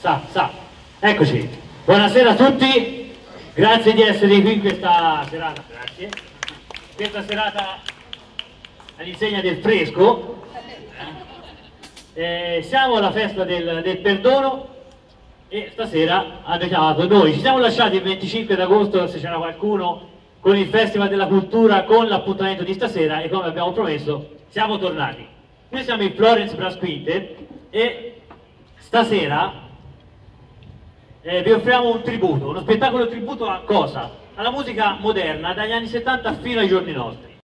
sa, sa. Eccoci. Buonasera a tutti. Grazie di essere qui questa serata. Grazie. Questa serata all'insegna del fresco. Eh, siamo alla festa del, del perdono e stasera hanno chiamato noi. Ci siamo lasciati il 25 d'agosto, se c'era qualcuno, con il Festival della Cultura, con l'appuntamento di stasera e come abbiamo promesso siamo tornati. Noi siamo in Florence Brass Quintet e stasera eh, vi offriamo un tributo, uno spettacolo tributo a cosa? Alla musica moderna dagli anni 70 fino ai giorni nostri.